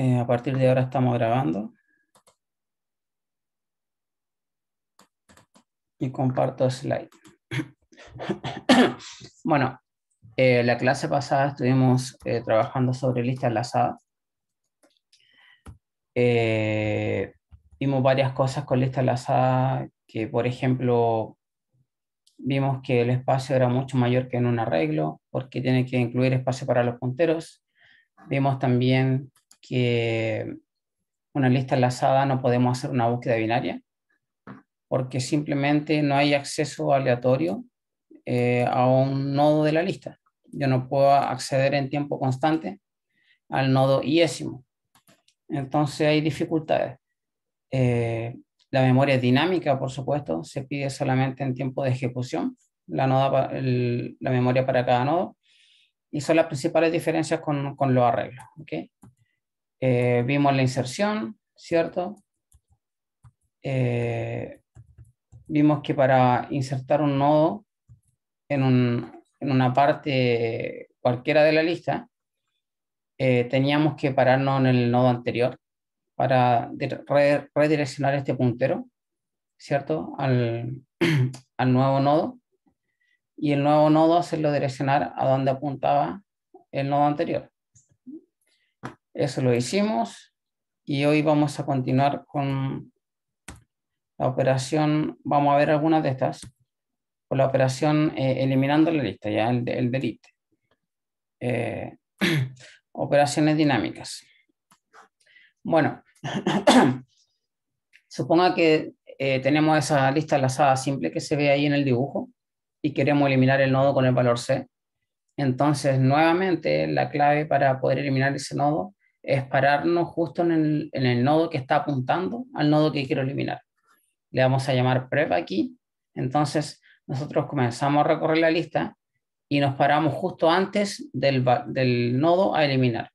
Eh, a partir de ahora estamos grabando. Y comparto slide. bueno, eh, la clase pasada estuvimos eh, trabajando sobre lista enlazada. vimos varias cosas con lista enlazada que, por ejemplo, vimos que el espacio era mucho mayor que en un arreglo, porque tiene que incluir espacio para los punteros. Vimos también que una lista enlazada no podemos hacer una búsqueda binaria, porque simplemente no hay acceso aleatorio eh, a un nodo de la lista. Yo no puedo acceder en tiempo constante al nodo iésimo. Entonces hay dificultades. Eh, la memoria dinámica, por supuesto, se pide solamente en tiempo de ejecución, la, la memoria para cada nodo, y son las principales diferencias con, con los arreglos. ¿okay? Eh, vimos la inserción, ¿cierto? Eh, vimos que para insertar un nodo en, un, en, una parte cualquiera de la lista, eh, teníamos que pararnos en el nodo anterior para redireccionar este puntero, ¿cierto? Al, al, nuevo nodo y el nuevo nodo hacerlo direccionar a donde apuntaba el nodo anterior. Eso lo hicimos y hoy vamos a continuar con la operación, vamos a ver algunas de estas, con la operación eh, eliminando la lista, ya el, el delete. Eh, operaciones dinámicas. Bueno, Suponga que eh, tenemos esa lista enlazada simple que se ve ahí en el dibujo y queremos eliminar el nodo con el valor C. Entonces, nuevamente, la clave para poder eliminar ese nodo es pararnos justo en el, en el nodo que está apuntando al nodo que quiero eliminar. Le vamos a llamar prep aquí. Entonces, nosotros comenzamos a recorrer la lista y nos paramos justo antes del, del nodo a eliminar.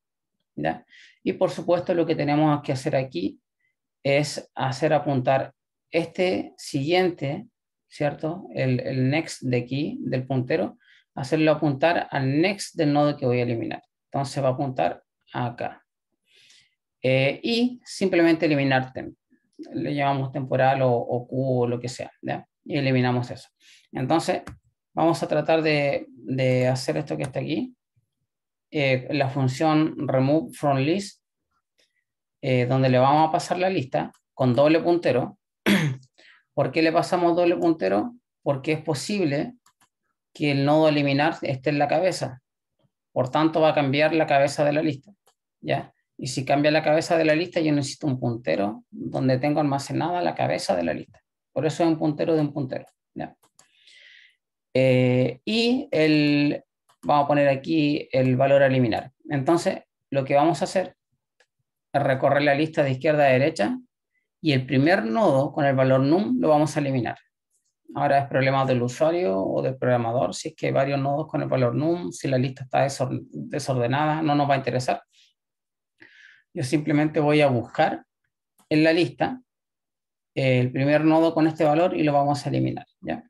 ¿ya? Y por supuesto lo que tenemos que hacer aquí es hacer apuntar este siguiente, ¿cierto? El, el next de aquí, del puntero, hacerlo apuntar al next del nodo que voy a eliminar. Entonces va a apuntar acá. Eh, y simplemente eliminar. Le llamamos temporal o, Q o lo que sea. Y eliminamos eso. Entonces, vamos a tratar de, de hacer esto que está aquí. Eh, la función remove from list, eh, donde le vamos a pasar la lista con doble puntero. ¿Por qué le pasamos doble puntero? Porque es posible que el nodo eliminar esté en la cabeza. Por tanto, va a cambiar la cabeza de la lista. ¿ya? Y si cambia la cabeza de la lista, yo necesito un puntero donde tengo almacenada la cabeza de la lista. Por eso es un puntero de un puntero. ¿ya? Eh, y el, vamos a poner aquí el valor a eliminar. Entonces, lo que vamos a hacer es recorrer la lista de izquierda a derecha y el primer nodo con el valor num lo vamos a eliminar. Ahora es problema del usuario o del programador, si es que hay varios nodos con el valor num, si la lista está desordenada, no nos va a interesar. Yo simplemente voy a buscar en la lista el primer nodo con este valor y lo vamos a eliminar. ¿ya?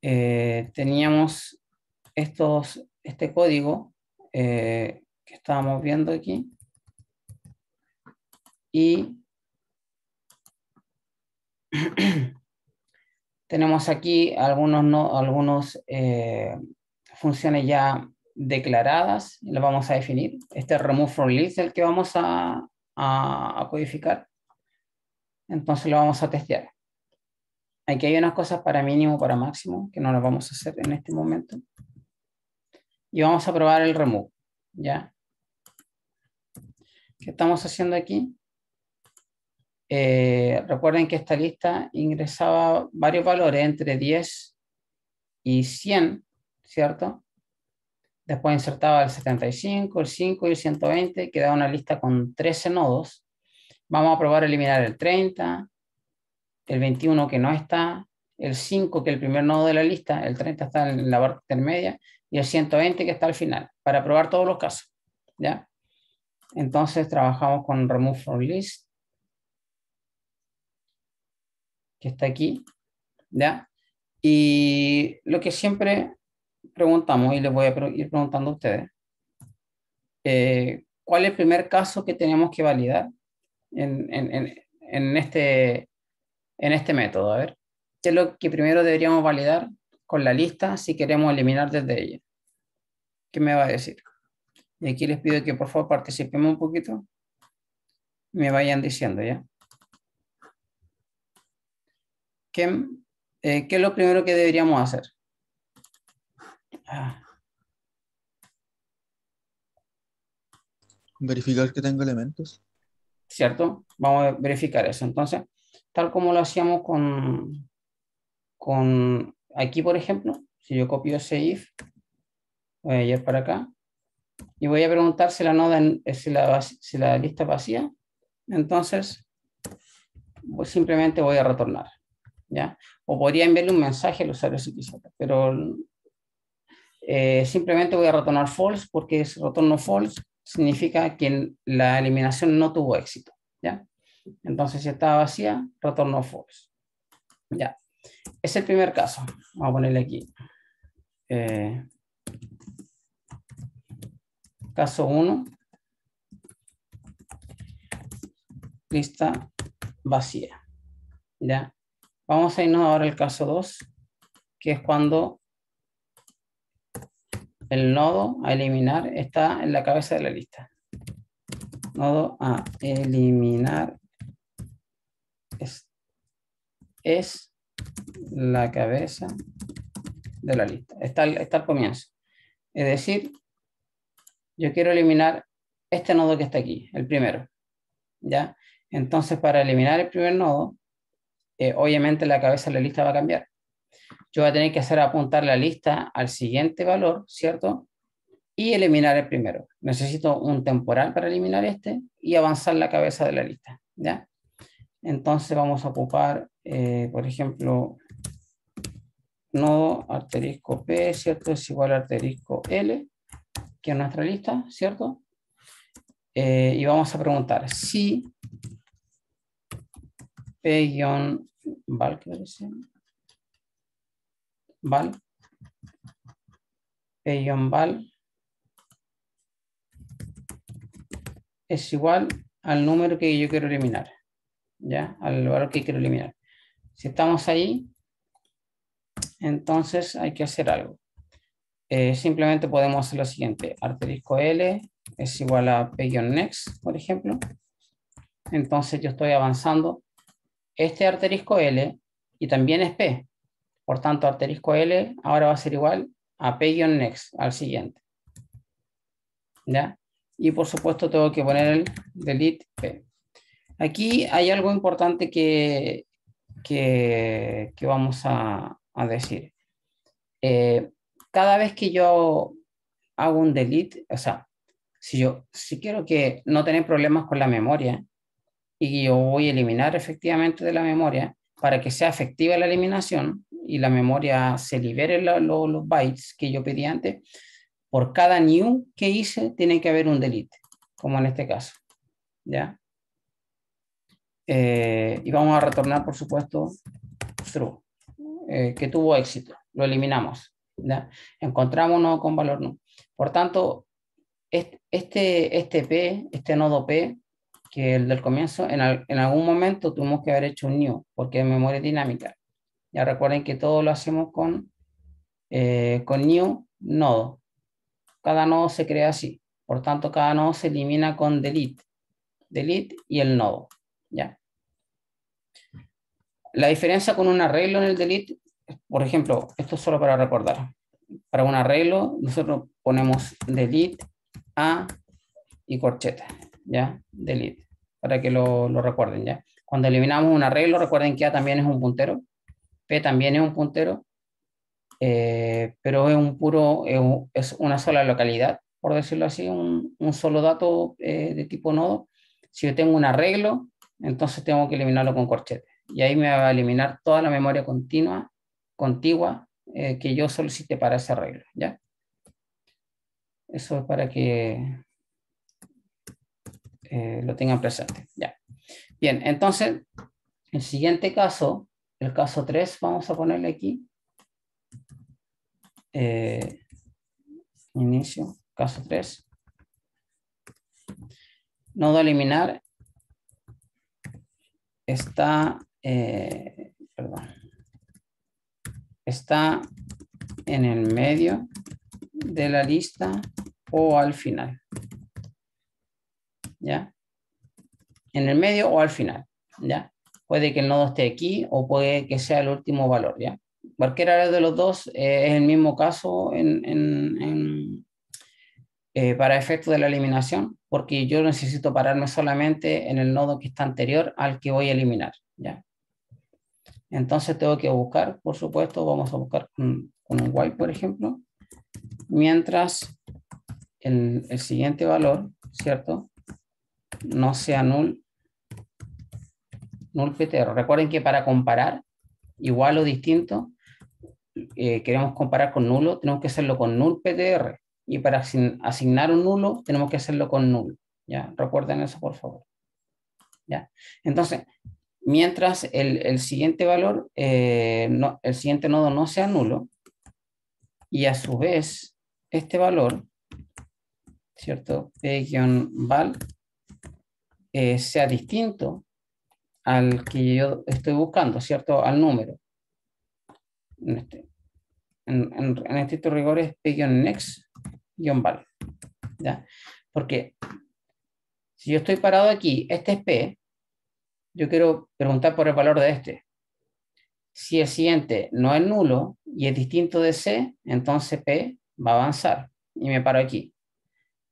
Eh, teníamos estos, este código eh, que estábamos viendo aquí. Y tenemos aquí algunos, no, algunos eh, funciones ya declaradas, las vamos a definir. Este es remove from list, el que vamos a codificar. Entonces lo vamos a testear. Aquí hay unas cosas para mínimo, para máximo, que no las vamos a hacer en este momento y vamos a probar el remove. ¿Ya? ¿Qué estamos haciendo aquí? Eh, recuerden que esta lista ingresaba varios valores entre 10 y 100, ¿cierto? Después insertaba el 75, el 5 y el 120, quedaba una lista con 13 nodos. Vamos a probar eliminar el 30, el 21 que no está, el 5 que es el primer nodo de la lista, el 30 está en la parte intermedia y el 120 que está al final, para probar todos los casos. ¿ya? Entonces trabajamos con remove from list, que está aquí. ¿ya? Y lo que siempre preguntamos, y les voy a ir preguntando a ustedes, eh, ¿cuál es el primer caso que tenemos que validar en, en, en, este, en este método? A ver, ¿qué es lo que primero deberíamos validar con la lista si queremos eliminar desde ella? ¿Qué me va a decir? Y aquí les pido que por favor participemos un poquito. Me vayan diciendo ya. ¿Qué, eh, ¿qué es lo primero que deberíamos hacer? Verificar que tenga elementos. ¿Cierto? Vamos a verificar eso. Entonces, tal como lo hacíamos con, con aquí, por ejemplo, si yo copio ese if, voy a ir para acá y voy a preguntar si la noda, si la, si la lista vacía, entonces pues simplemente voy a retornar. ¿ya? O podría enviarle un mensaje al usuario si quisiera, pero eh, simplemente voy a retornar false porque ese retorno false significa que la eliminación no tuvo éxito. ¿ya? Entonces, si estaba vacía, retorno false. Ya. Es el primer caso. Vamos a ponerle aquí. Eh, caso 1. Lista vacía. ¿Ya? Vamos a irnos ahora al caso 2, que es cuando el nodo a eliminar está en la cabeza de la lista. Nodo a eliminar es, es la cabeza de la lista. Está, está al comienzo. Es decir, yo quiero eliminar este nodo que está aquí, el primero. ¿Ya? Entonces, para eliminar el primer nodo, eh, obviamente la cabeza de la lista va a cambiar. Yo voy a tener que hacer apuntar la lista al siguiente valor, ¿cierto? Y eliminar el primero. Necesito un temporal para eliminar este y avanzar la cabeza de la lista, ¿ya? Entonces vamos a ocupar, eh, por ejemplo, nodo asterisco P, ¿cierto? Es igual a asterisco L, que es nuestra lista, ¿cierto? Eh, y vamos a preguntar si P-val, ¿qué parece? Val. Es igual al número que yo quiero eliminar. ¿Ya? Al valor que quiero eliminar. Si estamos ahí, entonces hay que hacer algo. Eh, simplemente podemos hacer lo siguiente. Arterisco L es igual a P-next, por ejemplo. Entonces yo estoy avanzando este arterisco L y también es P. Por tanto, arterisco L ahora va a ser igual a P-next, al siguiente. ¿Ya? Y por supuesto tengo que poner el delete P. Aquí hay algo importante que, que, vamos a, decir. Eh, cada vez que yo hago un delete, o sea, si yo si quiero que no tener problemas con la memoria, y yo voy a eliminar efectivamente de la memoria para que sea efectiva la eliminación y la memoria se libere los bytes que yo pedí antes, por cada new que hice tiene que haber un delete, como en este caso. ¿Ya? Eh, y vamos a retornar, por supuesto, true, eh, que tuvo éxito. Lo eliminamos. ¿ya? Encontramos uno con valor no. Por tanto, este, este P, este nodo P, que el del comienzo, en, en, algún momento tuvimos que haber hecho un new, porque es memoria dinámica. Ya recuerden que todo lo hacemos con, eh, con new nodo. Cada nodo se crea así. Por tanto, cada nodo se elimina con delete. Delete y el nodo. ¿ya? La diferencia con un arreglo en el delete, por ejemplo, esto es solo para recordar. Para un arreglo, nosotros ponemos delete a y corcheta. ¿ya? Delete, para que lo, lo recuerden, ¿ya? Cuando eliminamos un arreglo, recuerden que A también es un puntero, También es un puntero, eh, pero es un puro, es una sola localidad, por decirlo así, un, solo dato eh, de tipo nodo. Si yo tengo un arreglo, entonces tengo que eliminarlo con corchete. Y ahí me va a eliminar toda la memoria continua, contigua, eh, que yo solicite para ese arreglo, ¿ya? Eso es para que lo tengan presente. Ya. Bien, entonces, el siguiente caso, el caso 3, vamos a ponerle aquí. Eh, inicio, caso 3. nodo eliminar está, eh, perdón, está en el medio de la lista o al final. ¿Ya? En el medio o al final. ¿Ya? Puede que el nodo esté aquí o puede que sea el último valor. ¿Ya? Cualquiera de los dos eh, es el mismo caso en, eh, para efecto de la eliminación, porque yo necesito pararme solamente en el nodo que está anterior al que voy a eliminar. ¿ya? Entonces tengo que buscar, por supuesto, vamos a buscar con, un while, por ejemplo, mientras el, el, siguiente valor, ¿cierto? No sea null, null PTR. Recuerden que para comparar igual o distinto, eh, queremos comparar con nulo, tenemos que hacerlo con null PTR. Y para asignar un nulo, tenemos que hacerlo con null. ¿ya? Recuerden eso, por favor. ¿ya? Entonces, mientras el, siguiente valor, eh, el siguiente nodo no sea nulo, y a su vez, este valor, ¿cierto? P-val eh, sea distinto al que yo estoy buscando, ¿cierto? Al número. En, este, en, en, este rigor es p-next-val. ¿Ya? Porque si yo estoy parado aquí, este es p, yo quiero preguntar por el valor de este. Si el siguiente no es nulo y es distinto de c, entonces p va a avanzar y me paro aquí.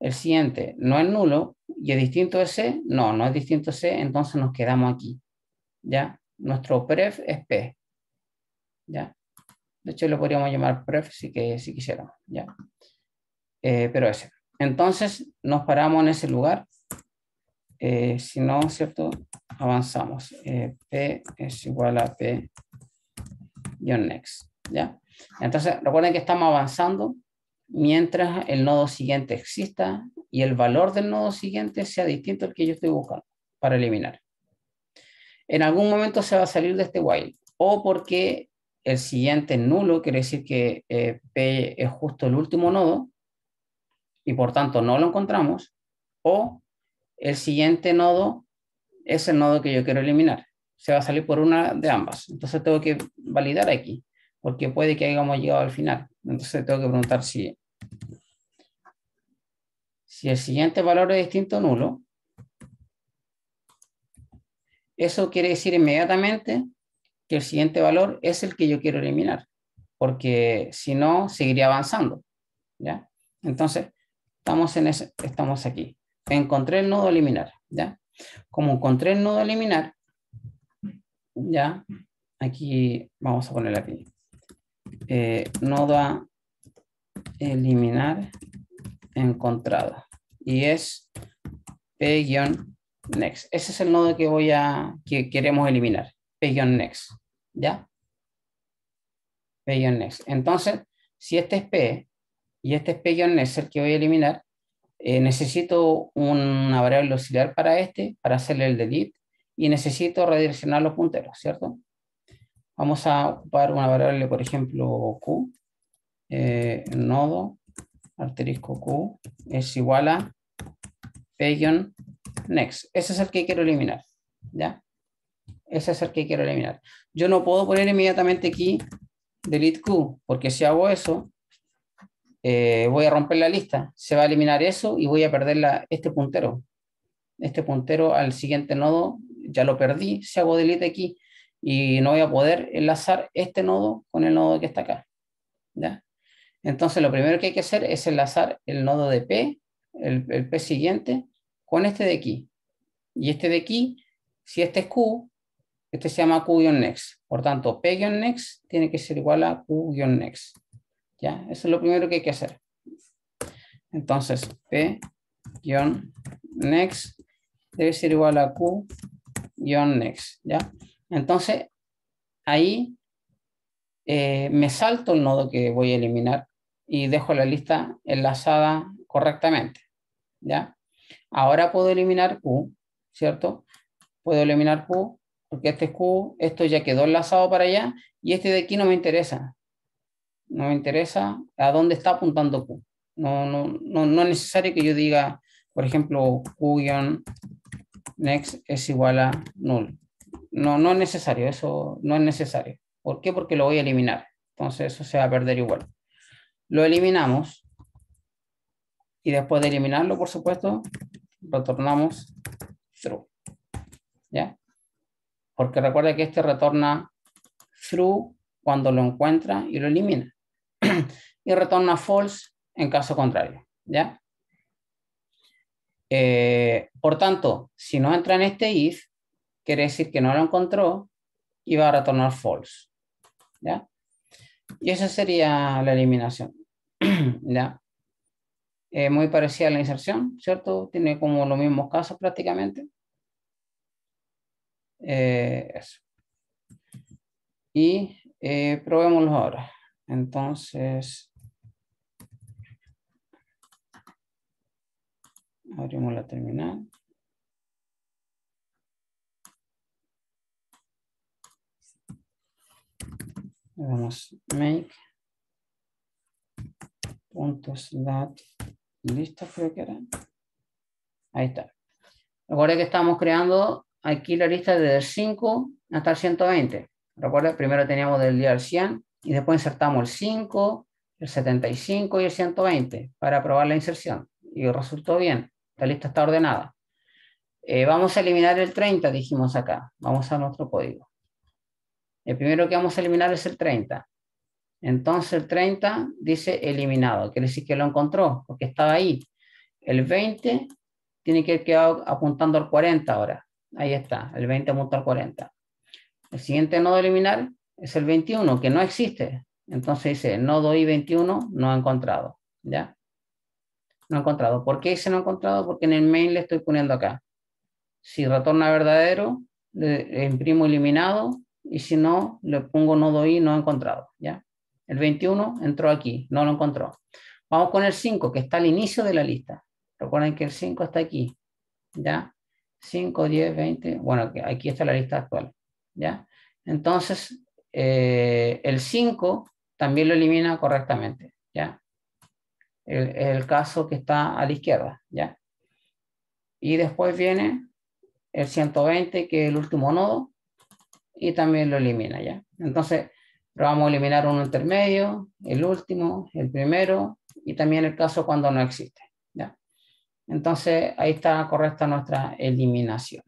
El siguiente no es nulo y es distinto C, no, no es distinto C, entonces nos quedamos aquí. ¿Ya? Nuestro pref es P. ¿Ya? De hecho, lo podríamos llamar pref si, que, si quisiéramos. ¿Ya? Eh, pero ese. Entonces, nos paramos en ese lugar. Eh, si no, ¿cierto? Avanzamos. Eh, P es igual a P next. ¿Ya? Entonces, recuerden que estamos avanzando mientras el nodo siguiente exista y el valor del nodo siguiente sea distinto al que yo estoy buscando para eliminar. En algún momento se va a salir de este while o porque el siguiente es nulo, quiere decir que eh, P es justo el último nodo y por tanto no lo encontramos, o el siguiente nodo es el nodo que yo quiero eliminar. Se va a salir por una de ambas. Entonces tengo que validar aquí, porque puede que hayamos llegado al final. Entonces tengo que preguntar si si el siguiente valor es distinto a nulo, eso quiere decir inmediatamente que el siguiente valor es el que yo quiero eliminar, porque si no, seguiría avanzando. ¿ya? Entonces, estamos, en ese, estamos aquí. Encontré el nodo eliminar. ¿ya? Como encontré el nodo eliminar, ya, aquí vamos a poner aquí. Eh, nodo a eliminar encontrado y es p-next. Ese es el nodo que voy a que queremos eliminar, p-next, ¿ya? p-next. Entonces, si este es p y este es p-next, el que voy a eliminar, eh, necesito una variable auxiliar para este, para hacerle el delete, y necesito redireccionar los punteros, ¿cierto? Vamos a ocupar una variable, por ejemplo, q, eh, nodo asterisco Q es igual a P-next. Ese es el que quiero eliminar. ¿Ya? Ese es el que quiero eliminar. Yo no puedo poner inmediatamente aquí delete Q, porque si hago eso, eh, voy a romper la lista. Se va a eliminar eso y voy a perder la, este puntero. Este puntero al siguiente nodo ya lo perdí. Si hago delete aquí y no voy a poder enlazar este nodo con el nodo que está acá. ¿Ya? Entonces, lo primero que hay que hacer es enlazar el nodo de P, el, P siguiente, con este de aquí. Y este de aquí, si este es Q, este se llama Q-next. Por tanto, P-next tiene que ser igual a Q-next. ¿Ya? Eso es lo primero que hay que hacer. Entonces, P-next debe ser igual a Q-next. ¿Ya? Entonces, ahí eh, me salto el nodo que voy a eliminar y dejo la lista enlazada correctamente. ¿Ya? Ahora puedo eliminar Q, ¿cierto? Puedo eliminar Q porque este es Q, esto ya quedó enlazado para allá y este de aquí no me interesa. No me interesa a dónde está apuntando Q. No, no, no, no es necesario que yo diga por ejemplo, q-next es igual a null. No, no es necesario, eso no es necesario. ¿Por qué? Porque lo voy a eliminar. Entonces eso se va a perder igual. Lo eliminamos y después de eliminarlo, por supuesto, retornamos true. ¿Ya? Porque recuerda que este retorna true cuando lo encuentra y lo elimina. y retorna false en caso contrario. ¿Ya? Eh, por tanto, si no entra en este if, quiere decir que no lo encontró y va a retornar false. ¿Ya? Y esa sería la eliminación. ¿Ya? muy parecida a la inserción, ¿cierto? Tiene como los mismos casos prácticamente. Eh, eso. Y eh, ahora. Entonces, abrimos la terminal. Vamos make puntos listo creo que era ahí está. Recuerda que estamos creando aquí la lista desde el 5 hasta el 120 recuerda primero teníamos del día al 100 y después insertamos el 5 el 75 y el 120 para probar la inserción. Y resultó bien. La lista está ordenada. Eh, vamos a eliminar el 30 dijimos acá. Vamos a nuestro código. El primero que vamos a eliminar es el 30. Entonces el 30 dice eliminado, quiere decir que lo encontró, porque estaba ahí. El 20 tiene que quedar apuntando al 40 ahora. Ahí está, el 20 apunta al 40. El siguiente nodo eliminar es el 21, que no existe. Entonces dice, nodo I21 no ha encontrado. ¿Ya? No ha encontrado. ¿Por qué dice no ha encontrado? Porque en el main le estoy poniendo acá. Si retorna verdadero, le imprimo eliminado y si no, le pongo nodo i no encontrado, ¿ya? El 21 entró aquí, no lo encontró. Vamos con el 5, que está al inicio de la lista. Recuerden que el 5 está aquí, ¿ya? 5, 10, 20, bueno, aquí está la lista actual, ¿ya? Entonces, eh, el 5 también lo elimina correctamente, ¿ya? El, el caso que está a la izquierda, ¿ya? Y después viene el 120, que es el último nodo, y también lo elimina ya. Entonces, vamos a eliminar un intermedio, el último, el primero y también el caso cuando no existe. ¿ya? Entonces, ahí está correcta nuestra eliminación.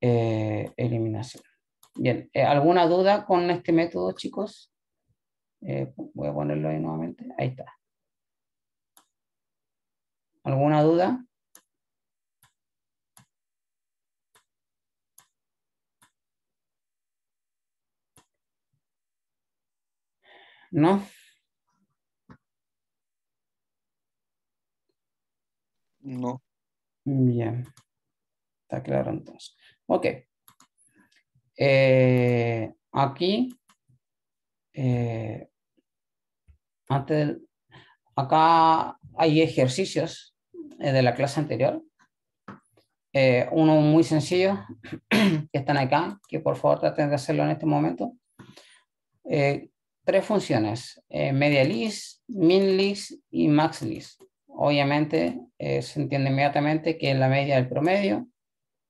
Eh, eliminación. Bien, eh, ¿alguna duda con este método, chicos? Eh, voy a ponerlo ahí nuevamente. Ahí está. ¿Alguna duda? ¿No? No. Bien. Está claro entonces. Ok. Eh, aquí, eh, antes, acá hay ejercicios eh, de la clase anterior. uno muy sencillo, que están acá, que por favor traten de hacerlo en este momento tres funciones, eh, media list, min list y max list. Obviamente eh, se entiende inmediatamente que la media del promedio,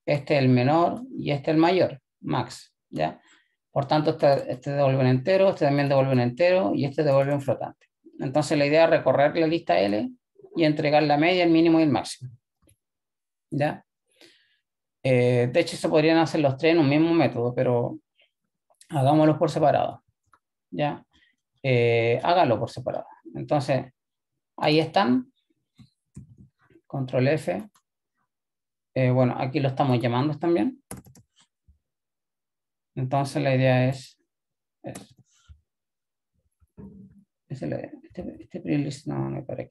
este es el menor y este es el mayor, max, ¿ya? Por tanto, este, este, devuelve un entero, este también devuelve un entero y este devuelve un flotante. Entonces la idea es recorrer la lista L y entregar la media, el mínimo y el máximo. ¿Ya? Eh, de hecho, se podrían hacer los tres en un mismo método, pero hagámoslos por separado. ¿Ya? Eh, hágalo por separado. Entonces, ahí están. Control F. Eh, bueno, aquí lo estamos llamando también. Entonces la idea es, es este, este playlist no, me para.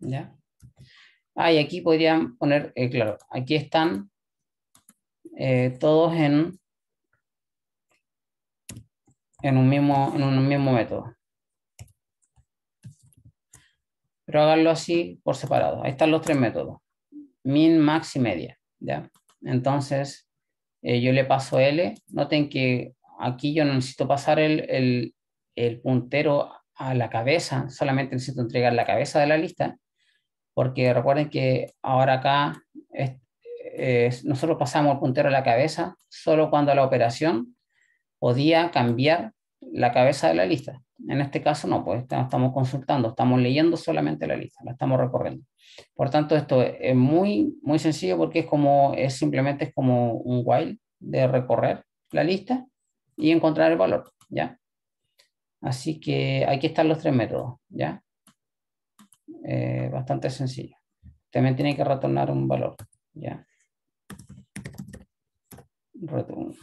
¿Ya? Ah, y aquí podrían poner, eh, claro, aquí están todos en en un mismo, en un mismo método. Pero háganlo así por separado. Ahí están los tres métodos. Min, max y media. ¿ya? Entonces, eh, yo le paso L. Noten que aquí yo necesito pasar el, el, el, puntero a la cabeza, solamente necesito entregar la cabeza de la lista, porque recuerden que ahora acá nosotros pasamos el puntero a la cabeza solo cuando la operación podía cambiar la cabeza de la lista. En este caso no, pues estamos consultando, estamos leyendo solamente la lista, la estamos recorriendo. Por tanto, esto es muy, muy sencillo porque es como, es simplemente es como un while de recorrer la lista y encontrar el valor, ¿ya? Así que aquí están los tres métodos, ¿ya? Eh, bastante sencillo. También tiene que retornar un valor, ¿ya? Retorno.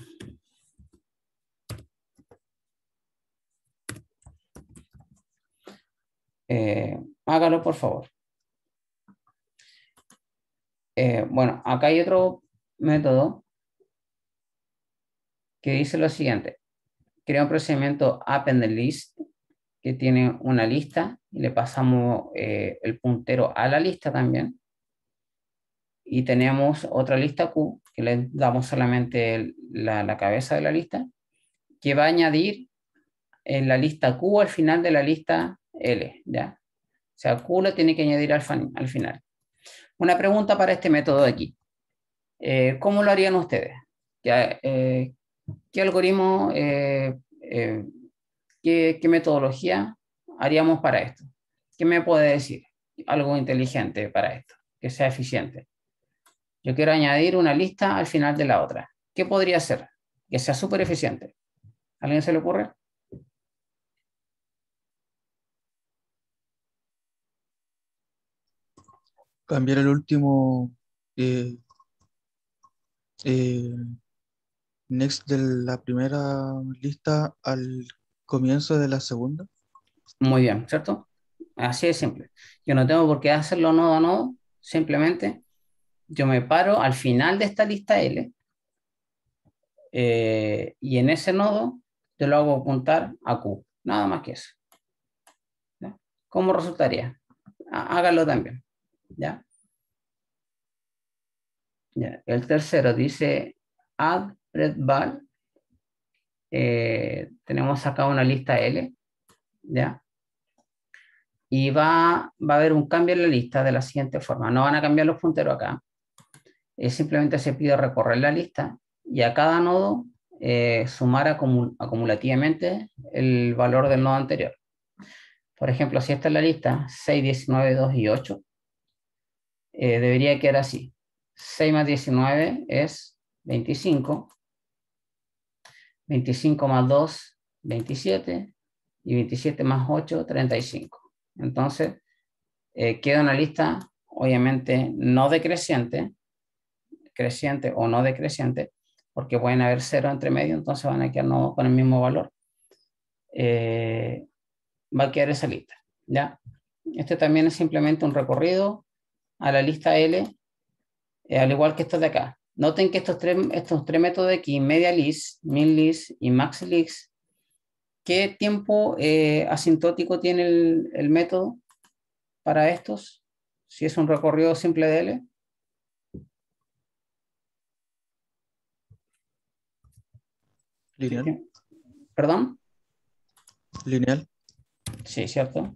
Eh, hágalo, por favor. Eh, bueno, acá hay otro método que dice lo siguiente. Crea un procedimiento append list que tiene una lista y le pasamos eh, el puntero a la lista también. Y tenemos otra lista Q que le damos solamente la, la cabeza de la lista que va a añadir en la lista Q al final de la lista L, ¿ya? O sea, Q le tiene que añadir al, al final. Una pregunta para este método de aquí. Eh, ¿Cómo lo harían ustedes? Eh, ¿Qué algoritmo, eh, qué, qué, metodología haríamos para esto? ¿Qué me puede decir? Algo inteligente para esto, que sea eficiente. Yo quiero añadir una lista al final de la otra. ¿Qué podría ser? Que sea súper eficiente. ¿A alguien se le ocurre? Cambiar el último eh, eh, next de la primera lista al comienzo de la segunda. Muy bien, ¿cierto? Así de simple. Yo no tengo por qué hacerlo nodo a nodo, simplemente yo me paro al final de esta lista L eh, y en ese nodo yo lo hago apuntar a Q, nada más que eso. ¿Cómo resultaría? Hágalo también. ¿Ya? El tercero dice add red bar. Eh, tenemos acá una lista L, ¿ya? Y va, va a haber un cambio en la lista de la siguiente forma. No van a cambiar los punteros acá. simplemente se pide recorrer la lista y a cada nodo eh, sumar acumulativamente el valor del nodo anterior. Por ejemplo, si esta es la lista 6, 19, 2 y 8, eh, debería quedar así. 6 más 19 es 25. 25 más 2, 27. Y 27 más 8, 35. Entonces, eh, queda una lista, obviamente, no decreciente, creciente o no decreciente, porque pueden haber cero entre medio, entonces van a quedar con el mismo valor. Eh, va a quedar esa lista, ¿ya? Este también es simplemente un recorrido a la lista L, eh, al igual que estos de acá. Noten que estos tres, estos tres métodos de aquí, media list, min list y max list, ¿qué tiempo eh, asintótico tiene el, el, método para estos? Si es un recorrido simple de L. Lineal. ¿Perdón? Lineal. Sí, cierto.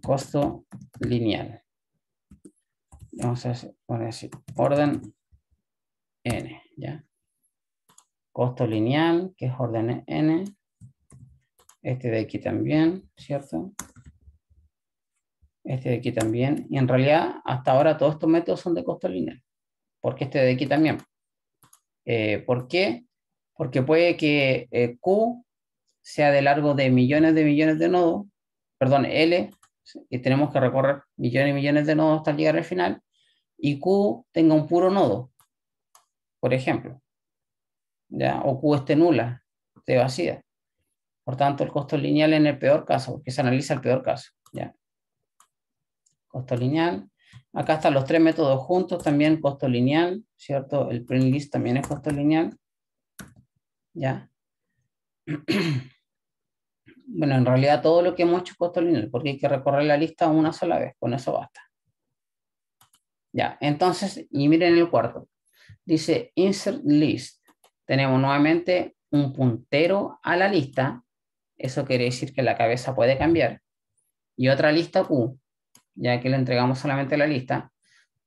Costo lineal vamos a poner así, orden n, ¿ya? Costo lineal, que es orden n. Este de aquí también, ¿cierto? Este de aquí también. Y en realidad, hasta ahora todos estos métodos son de costo lineal. porque este de aquí también? Eh, ¿Por qué? Porque puede que eh, Q sea de largo de millones de millones de nodos, perdón, L, y tenemos que recorrer millones y millones de nodos hasta llegar al final, y Q tenga un puro nodo, por ejemplo, ¿ya? o Q esté nula, esté vacía. Por tanto, el costo lineal en el peor caso, porque se analiza el peor caso. ¿ya? Costo lineal. Acá están los tres métodos juntos, también costo lineal, ¿cierto? El print list también es costo lineal. ¿Ya? Bueno, en realidad todo lo que hemos hecho es costo lineal, porque hay que recorrer la lista una sola vez, con eso basta. Ya, entonces, y miren el cuarto. Dice insert list. Tenemos nuevamente un puntero a la lista eso quiere decir que la cabeza puede cambiar, y otra lista Q, ya que le entregamos solamente la lista,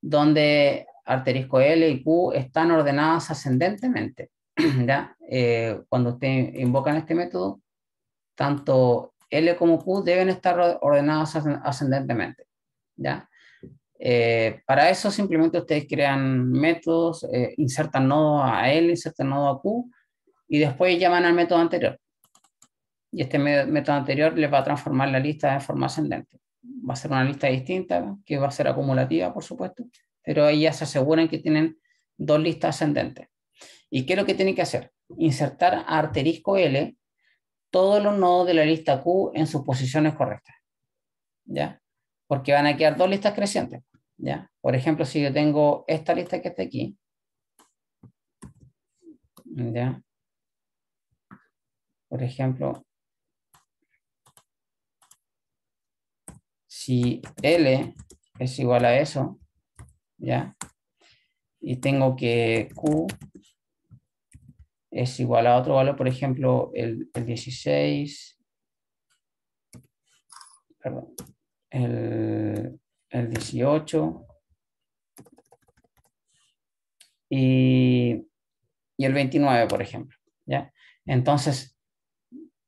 donde arterisco L y Q están ordenadas ascendentemente. ¿ya? Eh, cuando usted invocan este método, tanto L como Q deben estar ordenados ascendentemente. ¿ya? Eh, para eso simplemente ustedes crean métodos, eh, insertan nodo a L, insertan nodo a Q y después llaman al método anterior. Y este método anterior les va a transformar la lista de forma ascendente. Va a ser una lista distinta, que va a ser acumulativa, por supuesto, pero ahí ya se aseguran que tienen dos listas ascendentes. ¿Y qué es lo que tienen que hacer? Insertar a L todos los nodos de la lista Q en sus posiciones correctas. ¿Ya? Porque van a quedar dos listas crecientes. ¿Ya? Por ejemplo, si yo tengo esta lista que está aquí, ¿ya? Por ejemplo, si L es igual a eso, ¿ya? Y tengo que Q es igual a otro valor, por ejemplo, el, el 16, perdón, el, el 18 y, y, el 29, por ejemplo. ¿ya? Entonces,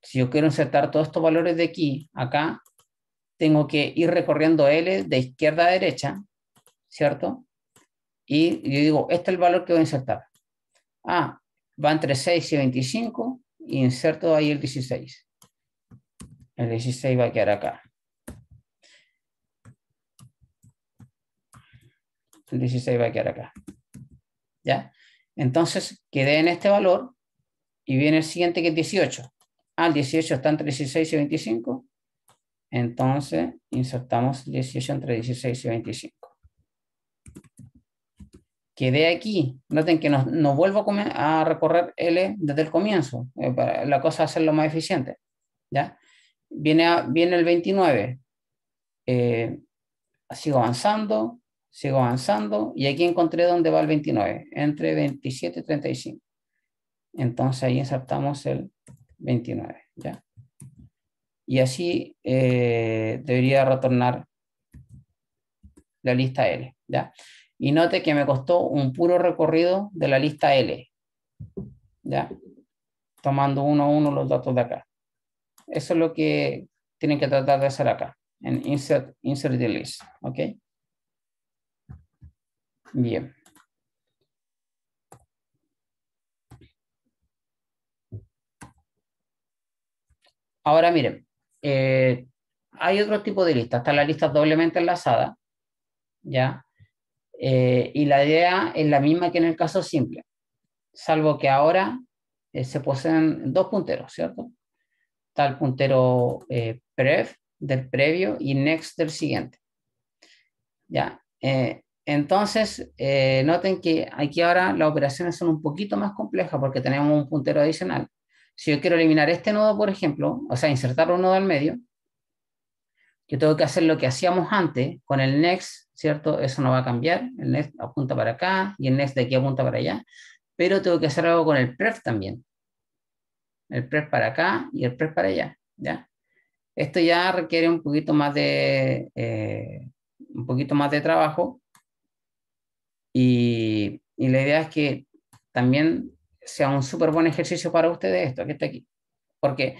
si yo quiero insertar todos estos valores de aquí, acá, tengo que ir recorriendo L de izquierda a derecha, ¿cierto? Y yo digo, este es el valor que voy a insertar. Ah, va entre 6 y 25, y inserto ahí el 16. El 16 va a quedar acá. El 16 va a quedar acá. ¿Ya? Entonces, quedé en este valor y viene el siguiente que es 18. Ah, el 18 está entre 16 y 25. Entonces, insertamos 18 entre 16 y 25. Quedé aquí. Noten que no, vuelvo a, recorrer L desde el comienzo. Eh, para la cosa es hacerlo más eficiente. ¿Ya? Viene, viene el 29. Eh, sigo avanzando sigo avanzando y aquí encontré dónde va el 29, entre 27 y 35. Entonces ahí insertamos el 29, ¿ya? Y así eh, debería retornar la lista L, ¿ya? Y note que me costó un puro recorrido de la lista L, ¿ya? Tomando uno a uno los datos de acá. Eso es lo que tienen que tratar de hacer acá, en insert, insert the list, ¿ok? Bien. Ahora miren, eh, hay otro tipo de lista. Está la lista doblemente enlazada, ¿ya? Eh, y la idea es la misma que en el caso simple, salvo que ahora eh, se poseen dos punteros, ¿cierto? Está el puntero prev del previo y next del siguiente. ¿Ya? Entonces, eh, noten que aquí ahora las operaciones son un poquito más complejas porque tenemos un puntero adicional. Si yo quiero eliminar este nodo, por ejemplo, o sea, insertar un nodo al medio, yo tengo que hacer lo que hacíamos antes con el next, ¿cierto? Eso no va a cambiar. El next apunta para acá y el next de aquí apunta para allá. Pero tengo que hacer algo con el pref también. El pref para acá y el pref para allá, ¿ya? Esto ya requiere un poquito más de, eh, un poquito más de trabajo, y, la idea es que también sea un súper buen ejercicio para ustedes esto que está aquí. Porque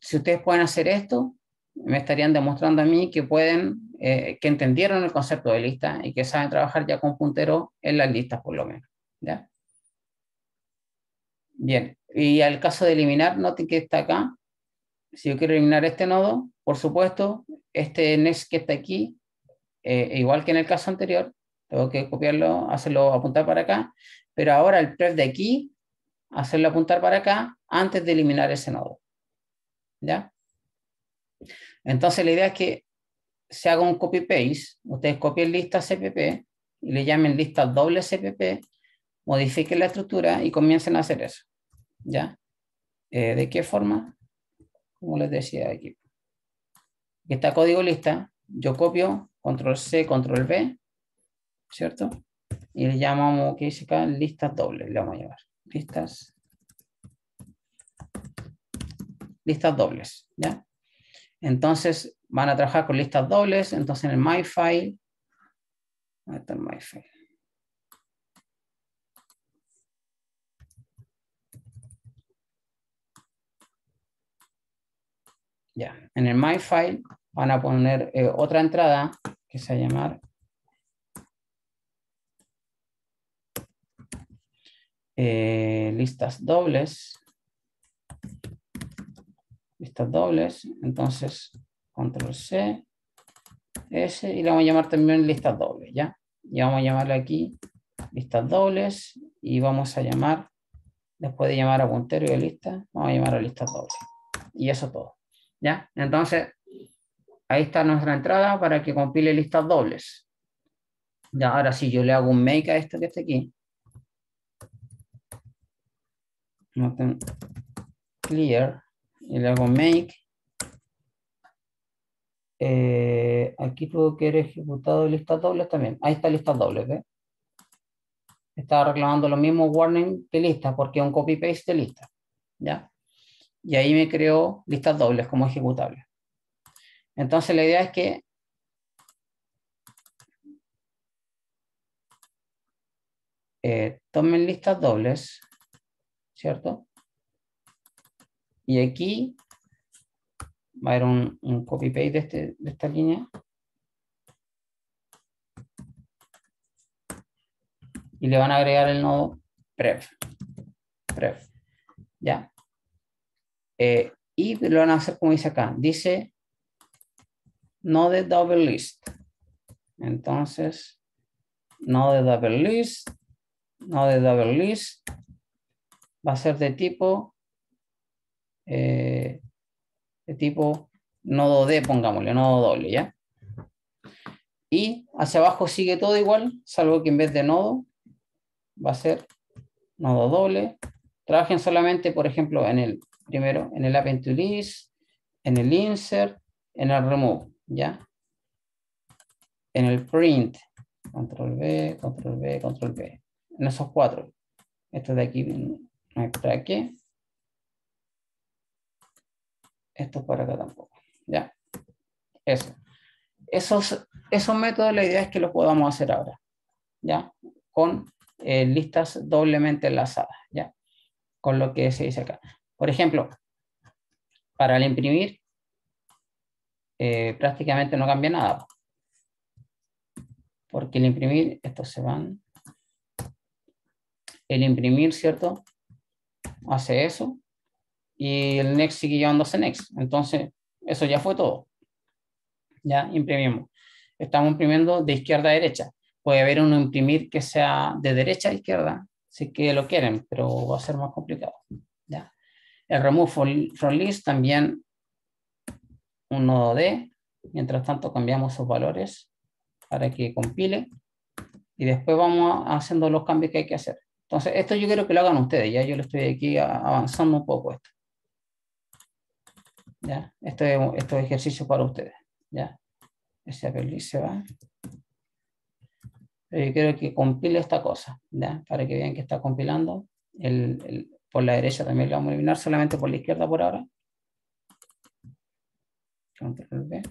si ustedes pueden hacer esto, me estarían demostrando a mí que pueden, eh, que entendieron el concepto de lista y que saben trabajar ya con puntero en las listas por lo menos. ¿ya? Bien, y al caso de eliminar, noten que está acá. Si yo quiero eliminar este nodo, por supuesto, este next que está aquí, eh, igual que en el caso anterior, tengo que copiarlo, hacerlo apuntar para acá, pero ahora el pref de aquí, hacerlo apuntar para acá antes de eliminar ese nodo. ¿Ya? Entonces la idea es que se haga un copy-paste, ustedes copien lista CPP y le llamen lista doble CPP, modifiquen la estructura y comiencen a hacer eso. ¿Ya? Eh, ¿De qué forma? Como les decía aquí. Está código lista, yo copio, control C, control V, ¿cierto? Y le llamamos, ¿qué dice acá? Listas dobles, le vamos a llamar. Listas listas dobles, ¿ya? Entonces van a trabajar con listas dobles, entonces en el myfile, ¿dónde está el myfile? Ya, en el myfile van a poner eh, otra entrada que se va a llamar eh, listas dobles. Listas dobles. Entonces, control C, S, y le vamos a llamar también listas dobles, ¿ya? Y vamos a llamarle aquí listas dobles y vamos a llamar, después de llamar a puntero de lista, vamos a llamar a listas dobles. Y eso todo, ¿ya? Entonces, ahí está nuestra entrada para que compile listas dobles. Ya, ahora si yo le hago un make a esto que está aquí, noten clear y le hago make. Eh, aquí puedo que ejecutado listas dobles también. Ahí está listas dobles, ¿ves? Estaba reclamando lo mismo warning que lista porque es un copy paste de lista. ¿Ya? Y ahí me creó listas dobles como ejecutable. Entonces la idea es que eh, tomen listas dobles ¿cierto? Y aquí va a haber un, copy-paste de, este, de esta línea. Y le van a agregar el nodo pref. Pref. ¿Ya? Eh, y lo van a hacer como dice acá. Dice node double list. Entonces, node double list, node double list, va a ser de tipo, eh, de tipo nodo D, pongámosle, nodo doble, ¿ya? Y hacia abajo sigue todo igual, salvo que en vez de nodo va a ser nodo doble. Trabajen solamente, por ejemplo, en el primero, en el append to list, en el insert, en el remove, ¿ya? En el print, control B, control B, control B. En esos cuatro. Esto de aquí aquí. Esto para acá tampoco. Ya. Eso. Esos, esos métodos, la idea es que los podamos hacer ahora. ¿Ya? Con eh, listas doblemente enlazadas. ¿Ya? Con lo que se dice acá. Por ejemplo, para el imprimir, eh, prácticamente no cambia nada. Porque el imprimir, estos se van. El imprimir, ¿cierto? Hace eso y el next sigue llevándose next. Entonces, eso ya fue todo. Ya imprimimos. Estamos imprimiendo de izquierda a derecha. Puede haber uno imprimir que sea de derecha a izquierda, si que lo quieren, pero va a ser más complicado. ¿ya? El remove from list también un nodo D. Mientras tanto cambiamos sus valores para que compile y después vamos haciendo los cambios que hay que hacer. Entonces, esto yo quiero que lo hagan ustedes, ya yo le estoy aquí avanzando un poco esto. ¿Ya? Esto es ejercicio para ustedes. ¿Ya? Ese apeliz se va. Pero yo quiero que compile esta cosa, ¿ya? Para que vean que está compilando. El, por la derecha también lo vamos a eliminar, solamente por la izquierda por ahora. Control B.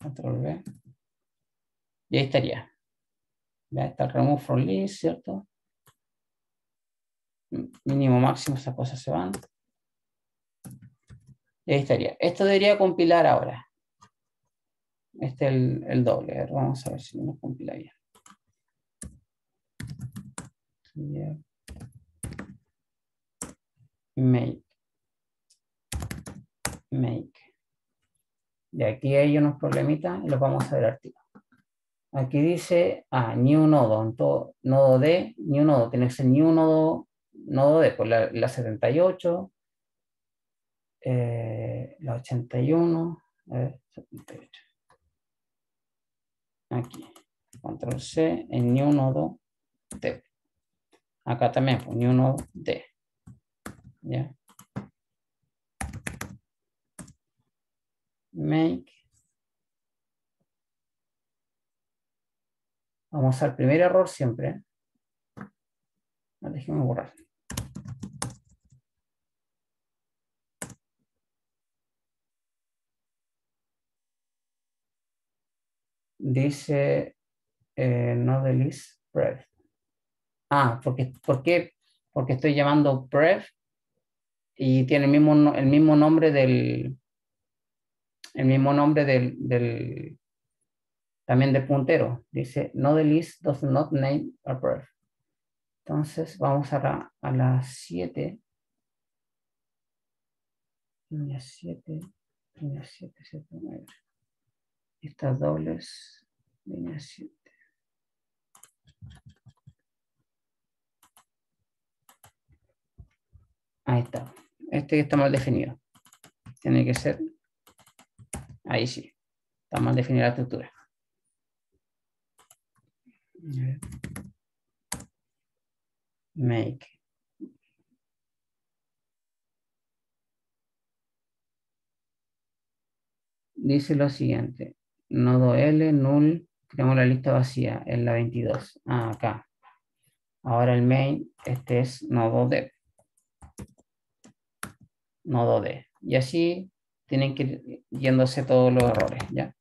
Control B. Y ahí estaría. Ya está el remove from list, ¿cierto? Mínimo, máximo, esas cosas se van. Y ahí estaría. Esto debería compilar ahora. Este es el, doble. vamos a ver si nos compila bien. Make. Make. De aquí hay unos problemitas y los vamos a ver artículos. Aquí dice, ah, new nodo, todo, nodo D, new nodo, tiene que ser new nodo, nodo D, pues la, la 78, eh, la 81, eh, 78. Aquí, control C, en new nodo D. Acá también, pues, new nodo D. ¿Ya? Make Vamos al primer error siempre. Déjenme borrar. Dice eh, no the list pref. Ah, porque, ¿por qué? Porque estoy llamando pref y tiene el mismo, el mismo nombre del el mismo nombre del, del, también de puntero. Dice no delete does not name a prev. Entonces vamos a la, a las 7. Línea 7, línea 7, 7, 9. Estas dobles, línea 7. Ahí está. Este está mal definido. Tiene que ser. Ahí sí. Está mal definida la estructura. Make. Dice lo siguiente. Nodo L, null. Tenemos la lista vacía en la 22. Ah, acá. Ahora el main, este es nodo D nodo D. Y así tienen que ir yéndose todos los errores, ¿ya?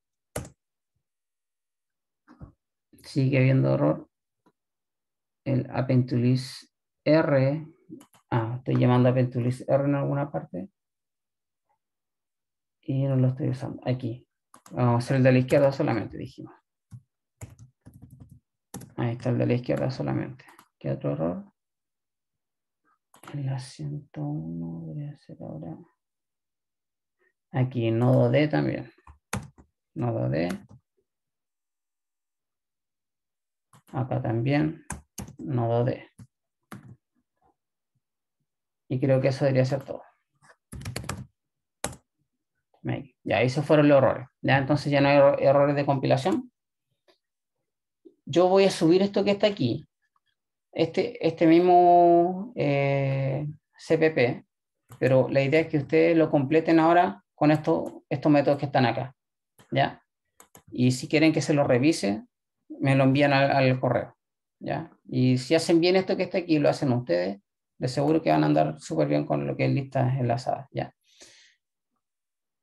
Sigue habiendo error. El Apentulis R. Ah, estoy llamando Apentulis R en alguna parte. Y no lo estoy usando. Aquí. Vamos a hacer el de la izquierda solamente, dijimos. Ahí está el de la izquierda solamente. ¿Qué otro error? En la 101 debería ser ahora. Aquí, nodo D también. Nodo D. Acá también, nodo D. Y creo que eso debería ser todo. Ya, esos fueron los errores. Ya, entonces ya no hay errores de compilación. Yo voy a subir esto que está aquí este, este mismo eh, CPP, pero la idea es que ustedes lo completen ahora con estos, estos métodos que están acá, ¿ya? Y si quieren que se lo revise, me lo envían al, correo, ¿ya? Y si hacen bien esto que está aquí, lo hacen ustedes, de seguro que van a andar súper bien con lo que es listas enlazadas, ¿ya?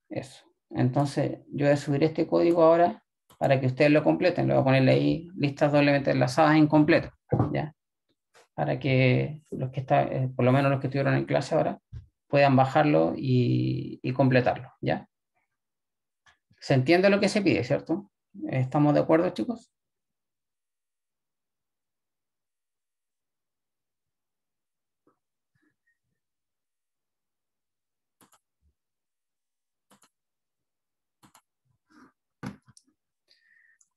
Eso. Entonces, yo voy a subir este código ahora para que ustedes lo completen. Le voy a ponerle ahí listas doblemente enlazadas incompleto, ¿ya? para que los que están, eh, por lo menos los que estuvieron en clase ahora, puedan bajarlo y, y, completarlo, ¿ya? ¿Se entiende lo que se pide, cierto? ¿Estamos de acuerdo, chicos?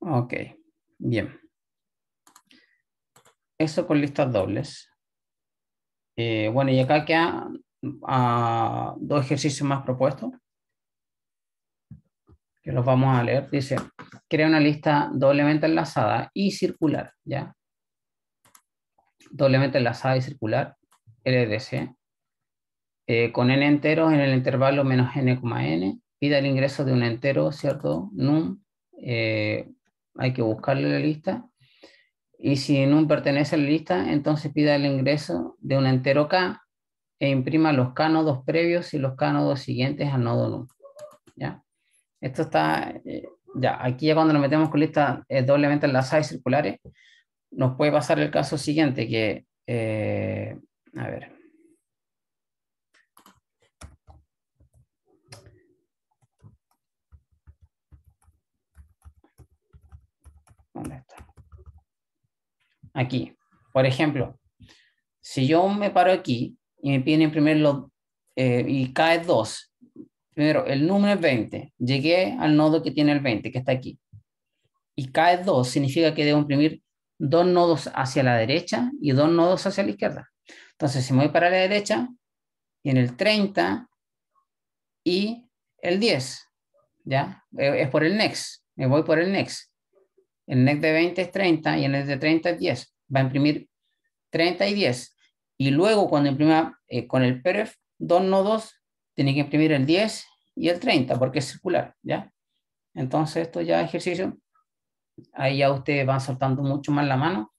Ok, bien. Eso con listas dobles. Eh, bueno, y acá quedan ah, dos ejercicios más propuestos. Que los vamos a leer. Dice, crea una lista doblemente enlazada y circular, ¿ya? Doblemente enlazada y circular, LDC. Eh, con n enteros en el intervalo menos n, n, pida el ingreso de un entero, ¿cierto? Num. Eh, hay que buscarle la lista y si num pertenece a la lista, entonces pida el ingreso de un entero k e imprima los k nodos previos y los k nodos siguientes al nodo num. ¿Ya? Esto está, eh, ya, aquí ya cuando nos metemos con listas eh, doblemente enlazadas y circulares, nos puede pasar el caso siguiente, que, eh, a ver. ¿Dónde está? Aquí. Por ejemplo, si yo me paro aquí y me piden imprimir los, eh, y cae 2, primero el número es 20, llegué al nodo que tiene el 20, que está aquí, y cae 2, significa que debo imprimir dos nodos hacia la derecha y dos nodos hacia la izquierda. Entonces, si me voy para la derecha, en el 30 y el 10, ¿ya? Eh, es por el next, me voy por el next. El next de 20 es 30 y el next de 30 es 10. Va a imprimir 30 y 10. Y luego cuando imprima eh, con el perf, dos nodos, tiene que imprimir el 10 y el 30 porque es circular, ¿ya? Entonces esto ya ejercicio, ahí ya ustedes van soltando mucho más la mano,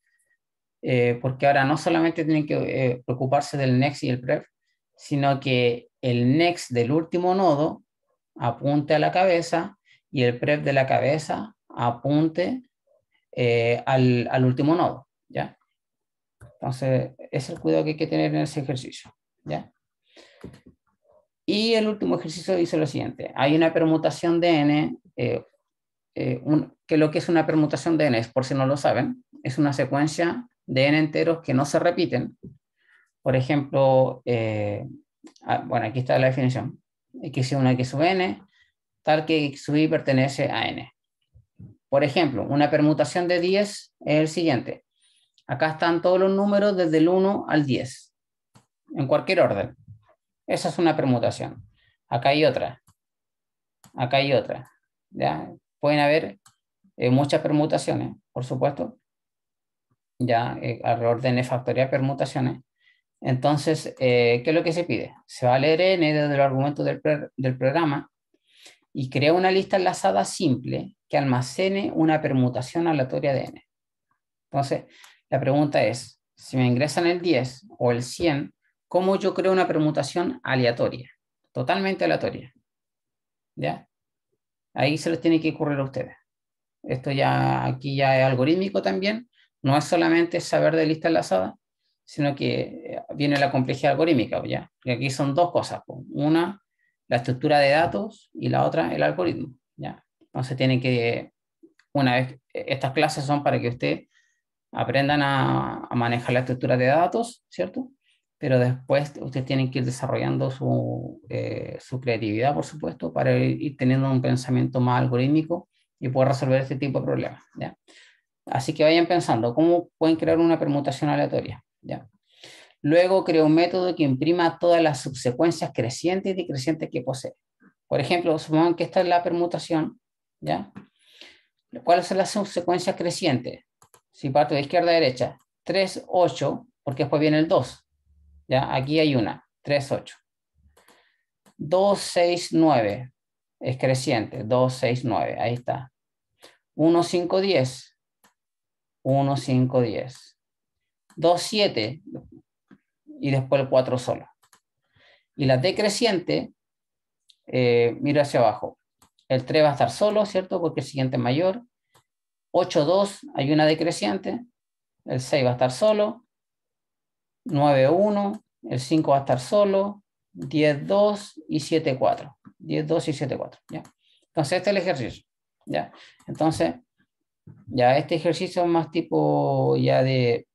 eh, porque ahora no solamente tienen que eh, preocuparse del next y el pref, sino que el next del último nodo apunte a la cabeza y el pref de la cabeza apunte eh, al, al, último nodo, ¿ya? Entonces, es el cuidado que hay que tener en ese ejercicio, ¿ya? Y el último ejercicio dice lo siguiente, hay una permutación de n, eh, eh, que lo que es una permutación de n, es, por si no lo saben, es una secuencia de n enteros que no se repiten. Por ejemplo, ah, bueno, aquí está la definición, x1, x sub n, tal que x sub y pertenece a n. Por ejemplo, una permutación de 10 es el siguiente. Acá están todos los números desde el 1 al 10, en cualquier orden. Esa es una permutación. Acá hay otra. Acá hay otra. ¿ya? Pueden haber eh, muchas permutaciones, por supuesto. Ya, eh, alrededor de n factorial permutaciones. Entonces, eh, ¿qué es lo que se pide? Se va a leer n desde el argumento del, del programa y crea una lista enlazada simple que almacene una permutación aleatoria de n. Entonces, la pregunta es, si me ingresan el 10 o el 100, ¿cómo yo creo una permutación aleatoria? Totalmente aleatoria. ¿Ya? Ahí se les tiene que ocurrir a ustedes. Esto ya, aquí ya es algorítmico también. No es solamente saber de lista enlazada, sino que eh, viene la complejidad algorítmica, ¿ya? Y aquí son dos cosas. Una, la estructura de datos y la otra, el algoritmo. ¿ya? Entonces tienen que, una vez, estas clases son para que usted aprendan a, manejar la estructura de datos, ¿cierto? Pero después usted tiene que ir desarrollando su, eh, su creatividad, por supuesto, para ir, teniendo un pensamiento más algorítmico y poder resolver este tipo de problemas. ¿ya? Así que vayan pensando, ¿cómo pueden crear una permutación aleatoria? ¿ya? Luego creo un método que imprima todas las subsecuencias crecientes y decrecientes que posee. Por ejemplo, supongamos que esta es la permutación, ¿ya? ¿Cuáles son las subsecuencias crecientes? Si parto de izquierda a derecha, 3, 8, porque después viene el 2. ¿ya? Aquí hay una, 3, 8. 2, 6, 9 es creciente, 2, 6, 9, ahí está. 1, 5, 10. 1, 5, 10. 2, 7, y después el 4 solo. Y la decreciente, eh, mira hacia abajo. El 3 va a estar solo, ¿cierto? Porque el siguiente es mayor. 8, 2, hay una decreciente. El 6 va a estar solo. 9, 1. El 5 va a estar solo. 10, 2 y 7, 4. 10, 2 y 7, 4. ¿ya? Entonces, este es el ejercicio. ¿ya? Entonces, ya este ejercicio es más tipo ya de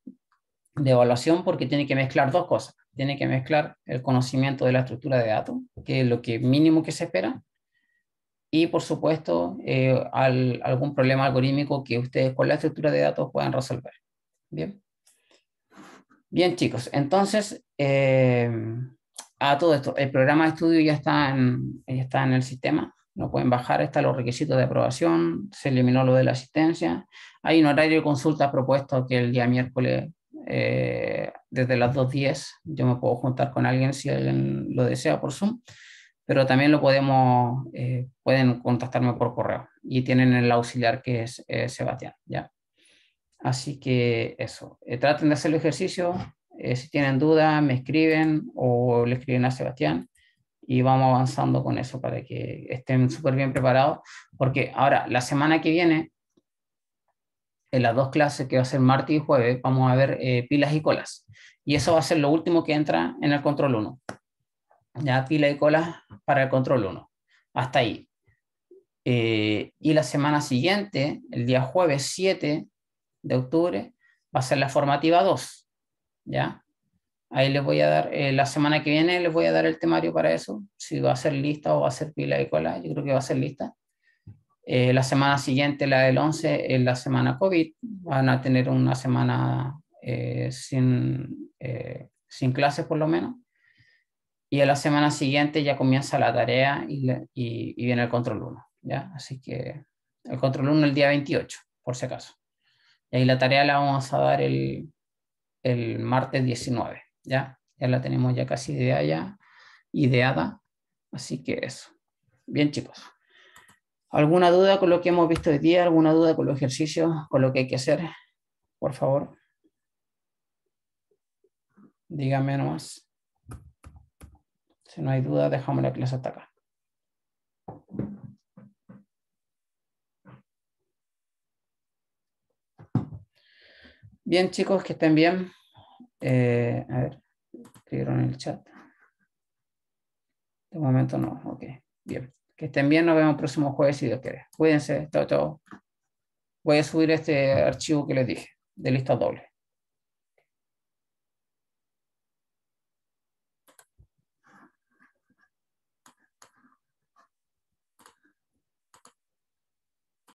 de evaluación porque tiene que mezclar dos cosas. Tiene que mezclar el conocimiento de la estructura de datos, que es lo que mínimo que se espera, y por supuesto eh, algún problema algorítmico que ustedes con la estructura de datos puedan resolver. Bien. Bien chicos, entonces eh, a todo esto, el programa de estudio ya está, en, ya está en el sistema, lo pueden bajar, están los requisitos de aprobación, se eliminó lo de la asistencia, hay un horario de consulta propuesto que el día miércoles eh, desde las 2.10. Yo me puedo juntar con alguien si alguien lo desea por Zoom, pero también lo podemos, eh, pueden contactarme por correo y tienen el auxiliar que es eh, Sebastián, ¿ya? Así que eso, traten de hacer el ejercicio, si tienen dudas me escriben o le escriben a Sebastián y vamos avanzando con eso para que estén súper bien preparados, porque ahora, la semana que viene, en las dos clases que va a ser martes y jueves, vamos a ver eh, pilas y colas. Y eso va a ser lo último que entra en el control 1. Ya pilas y colas para el control 1. Hasta ahí. Eh, y la semana siguiente, el día jueves 7 de octubre, va a ser la formativa 2. ¿Ya? Ahí les voy a dar, eh, la semana que viene les voy a dar el temario para eso, si va a ser lista o va a ser pila y cola, yo creo que va a ser lista. Eh, la semana siguiente, la del 11, es la semana COVID. Van a tener una semana sin, sin clases por lo menos. Y a la semana siguiente ya comienza la tarea y, viene el control 1. ¿ya? Así que el control 1 el día 28, por si acaso. Y ahí la tarea la vamos a dar el, el martes 19. ¿ya? ya la tenemos ya casi ideada, ideada. Así que eso. Bien chicos. ¿Alguna duda con lo que hemos visto hoy día? ¿Alguna duda con los ejercicios, con lo que hay que hacer? Por favor. Dígame nomás. Si no hay duda, dejamos la clase hasta acá. Bien, chicos, que estén bien. Eh, a ver, escribieron en el chat. De momento no, ok. Bien, que estén bien. Nos vemos el próximo jueves si Dios quiere. Cuídense, chao, chao. Voy a subir este archivo que les dije, de lista doble.